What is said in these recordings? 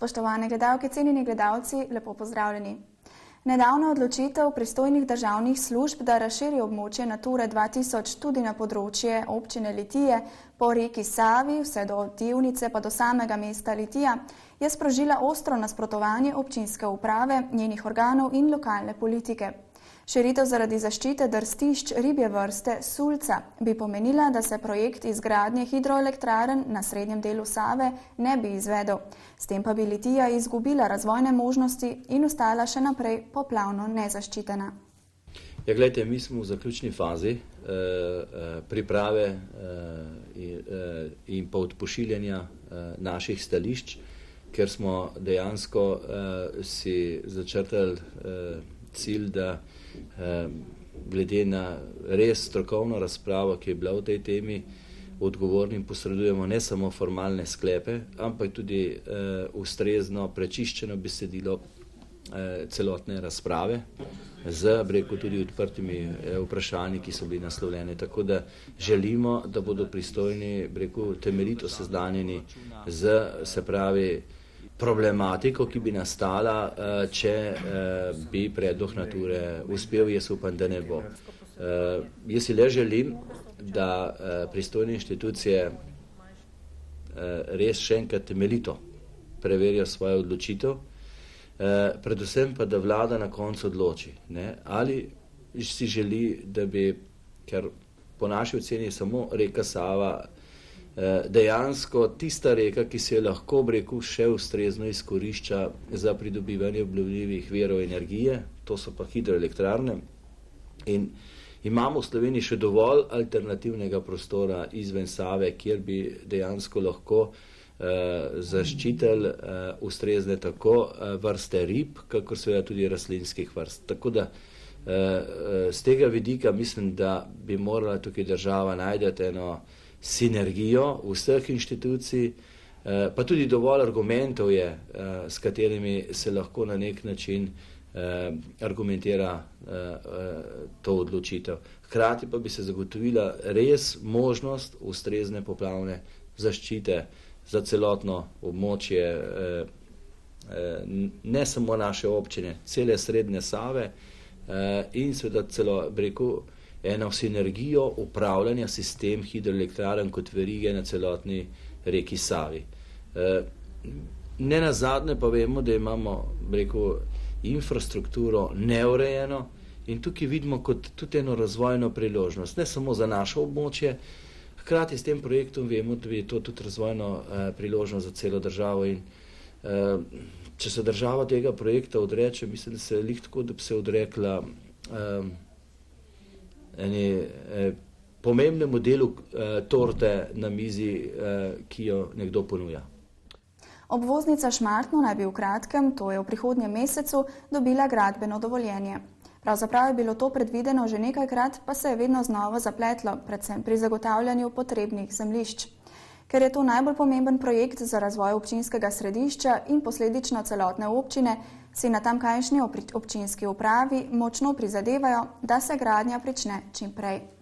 Spoštovane gledalke, cenjeni gledalci, lepo pozdravljeni. Nedavna odločitev pristojnih državnih služb, da razširi območje Nature 2000 tudi na področje občine Litije po reki Savi, vse do Divnice pa do samega mesta Litija, je sprožila ostro nasprotovanje občinske uprave, njenih organov in lokalne politike. Širitev zaradi zaščite drstišč ribje vrste Sulca bi pomenila, da se projekt izgradnje hidroelektraren na srednjem delu Save ne bi izvedel. S tem pa bi Litija izgubila razvojne možnosti in ostala še naprej poplavno nezaščitena. Ja, gledajte, mi smo v zaključni fazi eh, eh, priprave eh, eh, in pa odpošiljanja eh, naših stališč, ker smo dejansko eh, si začrtali eh, cilj, da glede na res strokovno razpravo, ki je bila v tej temi, odgovornim posredujemo ne samo formalne sklepe, ampak tudi uh, ustrezno prečiščeno besedilo uh, celotne razprave z, breko, tudi odprtimi vprašanji, ki so bili naslovljeni. Tako da želimo, da bodo pristojni, breko, temeljito seznanjeni z, se pravi, problematiko, ki bi nastala, uh, če uh, bi predlog nature uspel, jaz upam, da ne bo. Uh, jaz si le želim, da pristojne inštitucije res še enkrat temeljito preverijo svojo odločitev, predvsem pa, da vlada na koncu odloči, ne? ali si želi, da bi, ker po naši oceni samo reka Sava, Eh, dejansko tista reka, ki se lahko breku še ustrezno izkorišča za pridobivanje obnovljivih verov energije, to so pa hidroelektrarne. In imamo v Sloveniji še dovolj alternativnega prostora izven Save, kjer bi dejansko lahko eh, zaščitili eh, ustrezne tako eh, vrste rib, kakor seveda tudi rastlinskih vrst. Tako da eh, z eh, tega vidika mislim, da bi morala tukaj država najti eno sinergijo vseh inštitucij, eh, pa tudi dovolj argumentov je, eh, s katerimi se lahko na nek način eh, argumentira to odločitev. Hkrati pa bi se zagotovila res možnost ustrezne poplavne zaščite za celotno območje, ne samo naše občine, cele srednje Save in seveda celo breku eno sinergijo upravljanja sistem hidroelektraren kot verige na celotni reki Savi. E, ne na zadnje pa vemo, da imamo rekel, infrastrukturo neurejeno in tukaj vidimo kot tudi eno razvojno priložnost, ne samo za naše območje, hkrati s tem projektom vemo, da je to tudi razvojno eh, priložnost za celo državo in eh, če se država tega projekta odreče, mislim, da se je lih tako, da bi se odrekla eh, eni, eh, pomembnemu delu eh, torte na mizi, eh, ki jo nekdo ponuja. Obvoznica Šmartno naj bi v kratkem, to je v prihodnjem mesecu, dobila gradbeno dovoljenje. Pravzaprav je bilo to predvideno že nekajkrat, pa se je vedno znova zapletlo, predvsem pri zagotavljanju potrebnih zemlišč. Ker je to najbolj pomemben projekt za razvoj občinskega središča in posledično celotne občine, si na tamkajšnji občinski upravi močno prizadevajo, da se gradnja prične čim prej.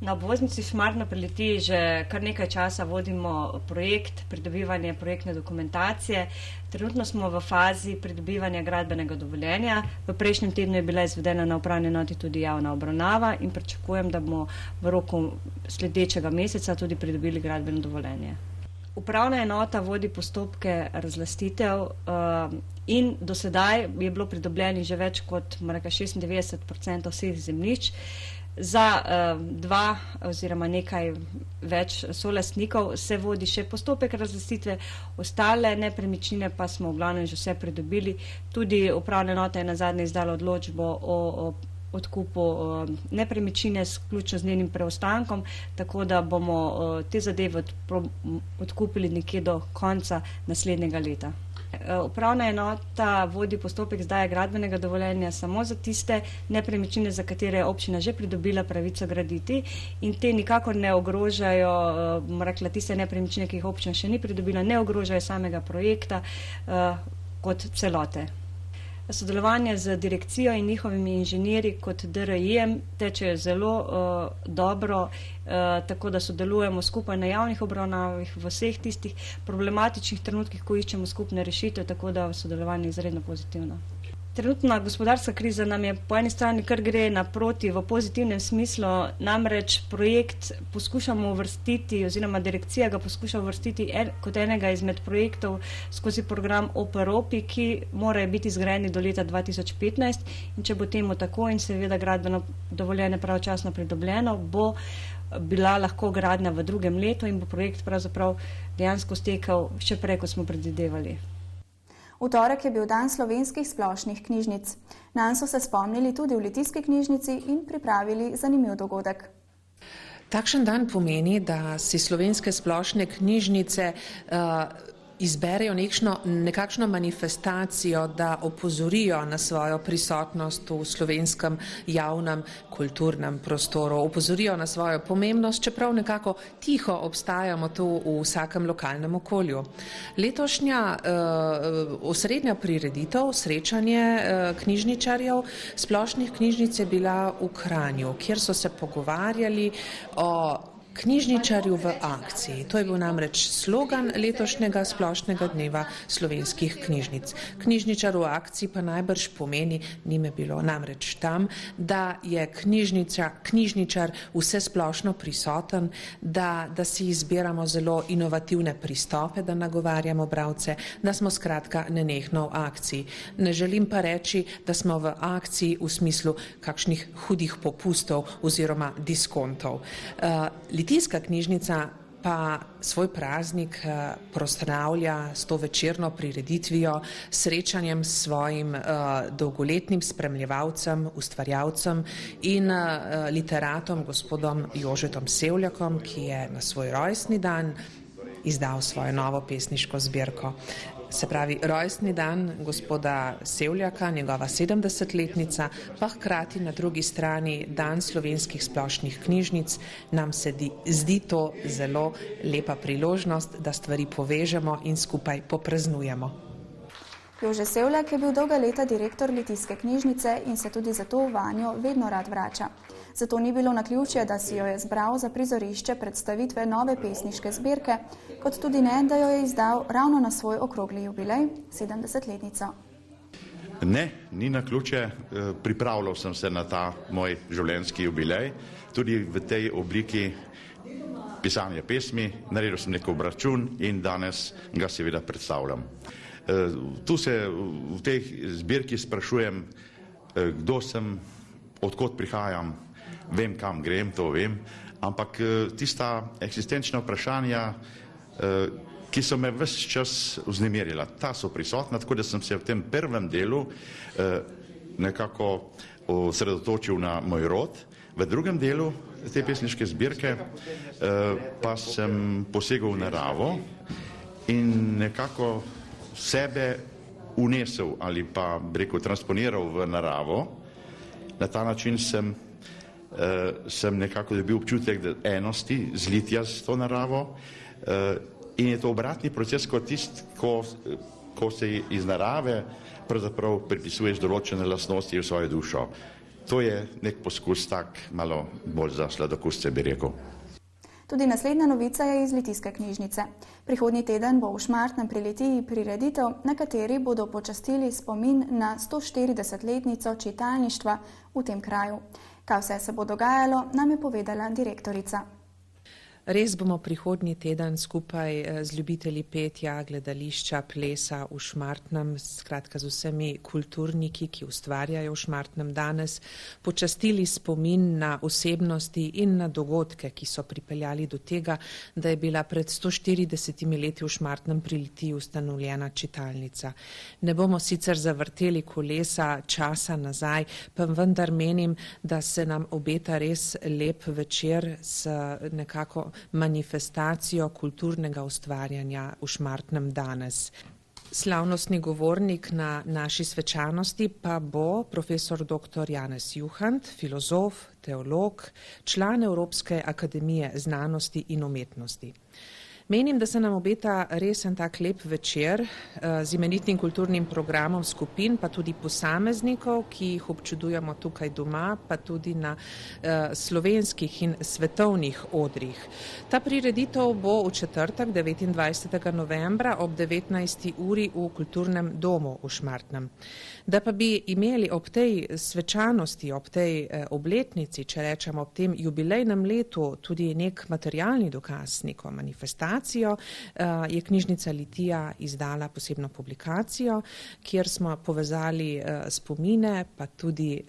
Na obvoznici Šmarno prileti že kar nekaj časa vodimo projekt pridobivanja projektne dokumentacije. Trenutno smo v fazi pridobivanja gradbenega dovoljenja. V prejšnjem tednu je bila izvedena na upravni noti tudi javna obravnava in pričakujem, da bomo v roku sledečega meseca tudi pridobili gradbeno dovoljenje. Upravna enota vodi postopke razlastitev uh, in do sedaj je bilo pridobljenih že več kot 96% vseh zemljišč. Za uh, dva oziroma nekaj več solastnikov se vodi še postopek razlastitve, ostale nepremičnine pa smo v glavnem že vse pridobili. Tudi upravna enota je na zadnje izdala odločbo o, o odkupu uh, nepremičnine, sključno z njenim preostankom, tako da bomo uh, te zadeve odkupili nekje do konca naslednjega leta. Uh, upravna enota vodi postopek zdaje gradbenega dovoljenja samo za tiste nepremičnine, za katere je občina že pridobila pravico graditi in te nikakor ne ogrožajo, uh, rekla, tiste nepremičnine, ki jih občina še ni pridobila, ne ogrožajo samega projekta uh, kot celote. Sodelovanje z direkcijo in njihovimi inženirji kot DRI-jem teče zelo uh, dobro, uh, tako da sodelujemo skupaj na javnih obravnavah v vseh tistih problematičnih trenutkih, ko iščemo skupne rešitve, tako da sodelovanje je izredno pozitivno. Trenutna gospodarska kriza nam je po eni strani kar gre naproti v pozitivnem smislu, namreč projekt poskušamo uvrstiti oziroma direkcija ga poskuša uvrstiti en, kot enega izmed projektov skozi program OPEROPI, ki morajo biti zgrajeni do leta 2015 in če bo temu tako in seveda gradbeno dovoljenje pravočasno pridobljeno, bo bila lahko gradnja v drugem letu in bo projekt pravzaprav dejansko stekal še prej, kot smo predvidevali. V torek je bil dan slovenskih splošnih knjižnic. Nanj so se spomnili tudi v Litijski knjižnici in pripravili zanimiv dogodek. Takšen dan pomeni, da si slovenske splošne knjižnice uh, izberejo nekšno, nekakšno manifestacijo, da opozorijo na svojo prisotnost v slovenskem javnem kulturnem prostoru, opozorijo na svojo pomembnost, čeprav nekako tiho obstajamo tu v vsakem lokalnem okolju. Letošnja uh, osrednja prireditev, srečanje uh, knjižničarjev, splošnih knjižnic je bila v Kranju, kjer so se pogovarjali o Knjižničarju v akciji. To je bil namreč slogan letošnjega splošnega dneva slovenskih knjižnic. Knjižničar v akciji pa najbrž pomeni, nime bilo namreč tam, da je knjižničar vse splošno prisoten, da, da si izbiramo zelo inovativne pristope, da nagovarjamo bravce, da smo skratka nenehno v akciji. Ne želim pa reči, da smo v akciji v smislu kakšnih hudih popustov oziroma diskontov. Uh, Litijska knjižnica pa svoj praznik eh, prostranavlja s to večerno prireditvijo, srečanjem s svojim uh, dolgoletnim spremljevalcem, ustvarjalcem in uh, literatom gospodom Jožetom Sevljakom, ki je na svoj rojstni dan izdal svojo novo pesniško zbirko se pravi rojstni dan gospoda Sevljaka, njegova 70-letnica, pa hkrati na drugi strani dan slovenskih splošnih knjižnic, nam se di, zdi to zelo lepa priložnost, da stvari povežemo in skupaj popraznujemo. Jože Sevljak je bil dolga leta direktor Litijske knjižnice in se tudi zato v vanjo vedno rad vrača. Zato ni bilo na ključje, da si jo je zbral za prizorišče predstavitve nove pesniške zbirke, kot tudi ne, da jo je izdal ravno na svoj okrogli jubilej, 70-letnico. Ne, ni na ključje. Eh, pripravljal sem se na ta moj življenjski jubilej, tudi v tej obliki pisanja pesmi, naredil sem nek obračun in danes ga seveda predstavljam. Eh, tu se v tej zbirki sprašujem, eh, kdo sem, odkot prihajam, vem, kam grem, to vem, ampak eh, tista eksistenčna vprašanja, eh, ki so me vse čas vznemirila, ta so prisotna, tako da sem se v tem prvem delu eh, nekako osredotočil na moj rod, v drugem delu te pesniške zbirke pa sem posegel v naravo in nekako sebe unesel ali pa, rekel, transponiral v naravo. Na ta način sem sem nekako dobil občutek enosti, zlitja s to naravo uh, in je to obratni proces kot tist, ko, ko se iz narave pravzaprav pripisuješ določene lastnosti v svojo dušo. To je nek poskus tak malo bolj za sladokusce, bi rekel. Tudi naslednja novica je iz Litijske knjižnice. Prihodnji teden bo v Šmartnem pri Litiji prireditev, na kateri bodo počastili spomin na 140-letnico čitalništva v tem kraju. Kaj vse se bo dogajalo, nam je povedala direktorica. Res bomo prihodnji teden skupaj eh, z ljubitelji petja, gledališča, plesa v Šmartnem, skratka z vsemi kulturniki, ki ustvarjajo v Šmartnem danes, počastili spomin na osebnosti in na dogodke, ki so pripeljali do tega, da je bila pred 140 leti v Šmartnem priliti ustanovljena čitalnica. Ne bomo sicer zavrteli kolesa časa nazaj, pa vendar menim, da se nam obeta res lep večer s nekako manifestacijo kulturnega ustvarjanja v Šmartnem danes. Slavnostni govornik na naši svečanosti pa bo profesor dr. Janez Juhant, filozof, teolog, član Evropske akademije znanosti in umetnosti. Menim, da se nam obeta res en tak lep večer uh, z imenitnim kulturnim programom skupin, pa tudi posameznikov, ki jih občudujemo tukaj doma, pa tudi na uh, slovenskih in svetovnih odrih. Ta prireditev bo v četrtek 29. novembra ob 19. uri v kulturnem domu v Šmartnem. Da pa bi imeli ob tej svečanosti, ob tej eh, obletnici, če rečemo ob tem jubilejnem letu, tudi nek materialni dokaz, neko manifestacijo, eh, je knjižnica Litija izdala posebno publikacijo, kjer smo povezali eh, spomine, pa tudi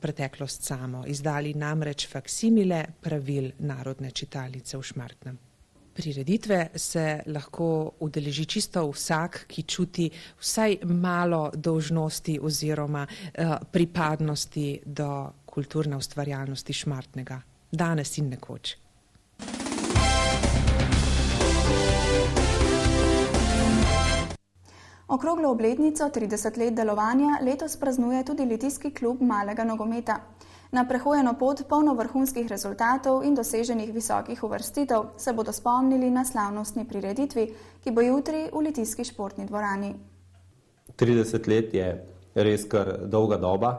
preteklost samo. Izdali namreč faksimile pravil narodne čitalice v Šmartnem. Prireditve se lahko udeleži čisto vsak, ki čuti vsaj malo dolžnosti oziroma uh, pripadnosti do kulturne ustvarjalnosti šmartnega, danes in nekoč. Okroglo obletnico 30 let delovanja letos praznuje tudi Litijski klub malega nogometa. Na prehojeno pot polno vrhunskih rezultatov in doseženih visokih uvrstitev se bodo spomnili na slavnostni prireditvi, ki bo jutri v Litijski športni dvorani. 30 let je res kar dolga doba,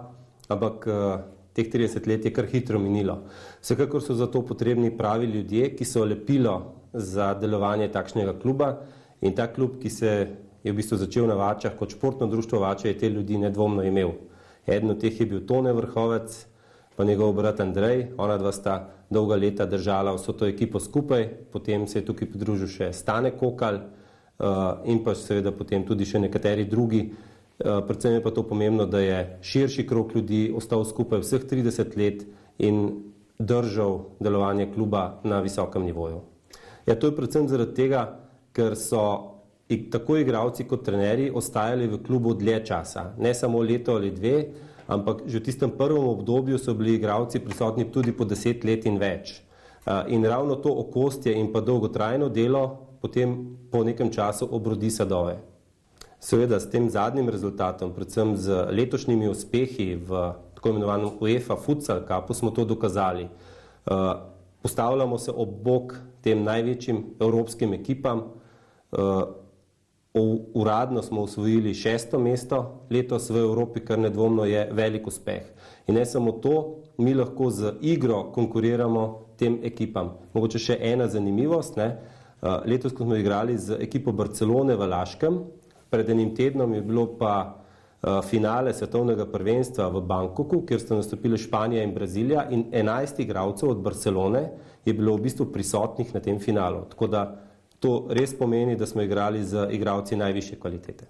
ampak eh, teh 30 let je kar hitro minilo. Vsekakor so za to potrebni pravi ljudje, ki so lepilo za delovanje takšnega kluba in ta klub, ki se je v bistvu začel na Vačah kot športno društvo Vače, je te ljudi nedvomno imel. Eden od teh je bil Tone Vrhovec, pa njegov brat Andrej, ona dva sta dolga leta držala vso to ekipo skupaj, potem se je tukaj pridružil še Stane Kokal uh, in pa seveda potem tudi še nekateri drugi. Uh, predvsem je pa to pomembno, da je širši krok ljudi ostal skupaj vseh 30 let in držal delovanje kluba na visokem nivoju. Ja, to je predvsem zaradi tega, ker so tako igravci kot trenerji ostajali v klubu dlje časa, ne samo leto ali dve, ampak že v tistem prvem obdobju so bili igravci prisotni tudi po deset let in več. In ravno to okostje in pa dolgotrajno delo potem po nekem času obrodi sadove. Seveda s tem zadnjim rezultatom, predvsem z letošnjimi uspehi v tako imenovanem UEFA Futsal Cupu smo to dokazali. Postavljamo se ob bok tem največjim evropskim ekipam, Uradno smo osvojili šesto mesto letos v Evropi, kar nedvomno je velik uspeh. In ne samo to, mi lahko z igro konkuriramo tem ekipam. Mogoče še ena zanimivost. Ne? Letos, ko smo igrali z ekipo Barcelone v Laškem, pred enim tednom je bilo pa finale svetovnega prvenstva v Bangkoku, kjer sta nastopili Španija in Brazilija in 11 igralcev od Barcelone je bilo v bistvu prisotnih na tem finalu. Tako da To res pomeni, da smo igrali z igralci najviše kvalitete.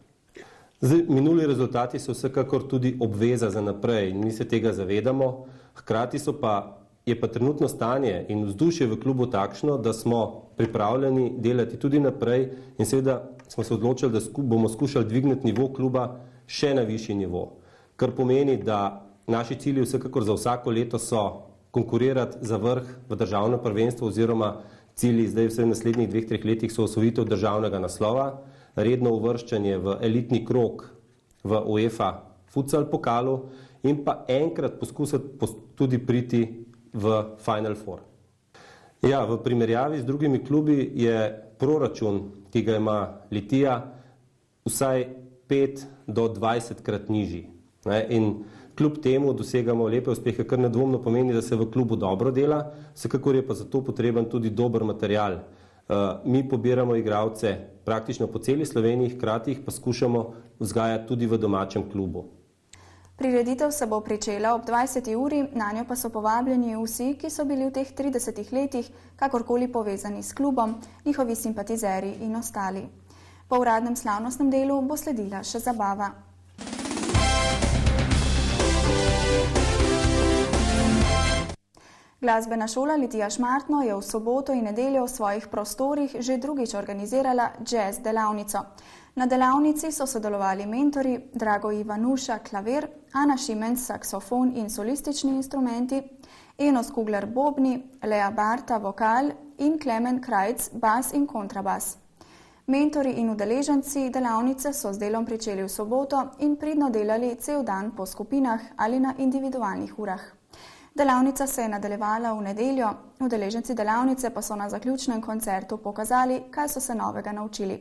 Zdaj, minuli rezultati so vsekakor tudi obveza za naprej in mi se tega zavedamo, hkrati so pa, je pa trenutno stanje in vzdušje v klubu takšno, da smo pripravljeni delati tudi naprej in seveda smo se odločili, da sku, bomo skušali dvigniti nivo kluba še na višji nivo. Kar pomeni, da naši cilji vsekakor za vsako leto so konkurirati za vrh v državno prvenstvo oziroma Cilji zdaj v naslednjih dveh, treh letih so osvojitev državnega naslova, redno uvrščanje v elitni krok v UEFA futsal pokalu in pa enkrat poskusiti tudi priti v Final Four. Ja, v primerjavi z drugimi klubi je proračun, ki ga ima Litija, vsaj 5 do 20 krat nižji. Ne? In kljub temu dosegamo lepe uspehe, kar nedvomno pomeni, da se v klubu dobro dela, vsekakor je pa za to potreben tudi dober material. Uh, mi pobiramo igralce praktično po celi Sloveniji, hkrati jih pa skušamo vzgajati tudi v domačem klubu. Prireditev se bo pričela ob 20. uri, na njo pa so povabljeni vsi, ki so bili v teh 30 letih kakorkoli povezani s klubom, njihovi simpatizeri in ostali. Po uradnem slavnostnem delu bo sledila še zabava. Glasbena šola Litija Šmartno je v soboto in nedeljo v svojih prostorih že drugič organizirala jazz delavnico. Na delavnici so sodelovali mentori Drago Ivanuša klavir, Ana Šimenc saksofon in solistični instrumenti, Enos Kugler bobni, Lea Barta vokal in Klemen Krajc bas in kontrabas. Mentori in udeleženci delavnice so z delom pričeli v soboto in pridno delali cel dan po skupinah ali na individualnih urah. Delavnica se je nadaljevala v nedeljo, udeleženci delavnice pa so na zaključnem koncertu pokazali, kaj so se novega naučili.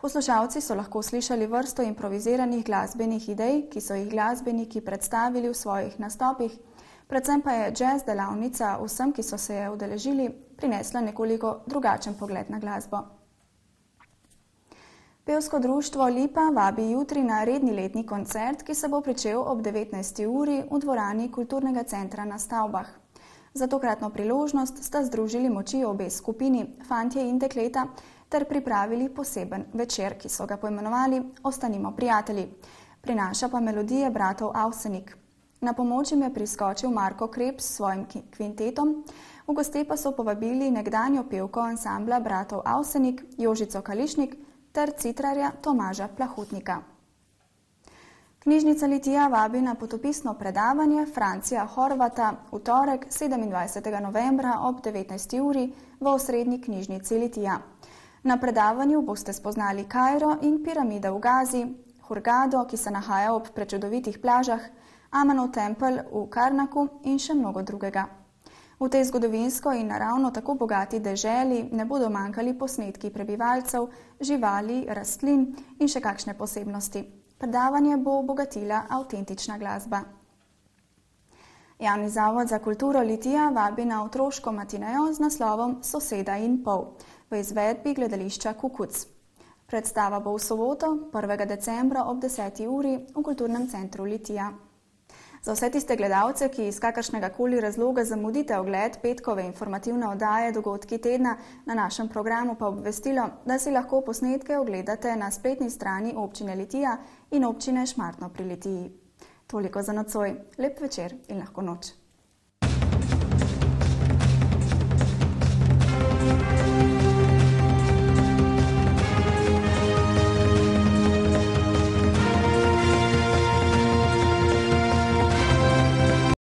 Poslušalci so lahko slišali vrsto improviziranih glasbenih idej, ki so jih glasbeniki predstavili v svojih nastopih, predvsem pa je jazz delavnica vsem, ki so se je udeležili, prinesla nekoliko drugačen pogled na glasbo. Pevsko društvo Lipa vabi jutri na redni letni koncert, ki se bo pričel ob 19. uri v dvorani kulturnega centra na stavbah. Za tokratno priložnost sta združili moči obe skupini, fantje in dekleta, ter pripravili poseben večer, ki so ga poimenovali Ostanimo prijatelji. Prinaša pa melodije bratov Avsenik. Na pomoč jim je priskočil Marko Krep s svojim kvintetom, v goste pa so povabili nekdanjo pevko ansambla bratov Avsenik, Jožico Kališnik, ter citrarja Tomaža Plahutnika. Knjižnica Litija vabi na potopisno predavanje Francija Horvata v torek 27. novembra ob 19. uri v osrednji knjižnici Litija. Na predavanju boste spoznali Kajro in piramide v Gazi, Hurgado, ki se nahaja ob prečudovitih plažah, Amanov tempelj v Karnaku in še mnogo drugega. V tej zgodovinsko in naravno tako bogati deželi ne bodo manjkali posnetki prebivalcev, živali, rastlin in še kakšne posebnosti. Predavanje bo obogatila avtentična glasba. Javni zavod za kulturo Litija vabi na otroško matinejo z naslovom Soseda in pol v izvedbi gledališča Kukuc. Predstava bo v soboto, 1. decembra ob 10. uri v kulturnem centru Litija. Za vse tiste gledalce, ki iz kakršnega koli razloga zamudite ogled petkove informativne oddaje dogodki tedna, na našem programu pa obvestilo, da si lahko posnetke ogledate na spletni strani občine Litija in občine Šmartno pri Litiji. Toliko za nocoj. Lep večer in lahko noč.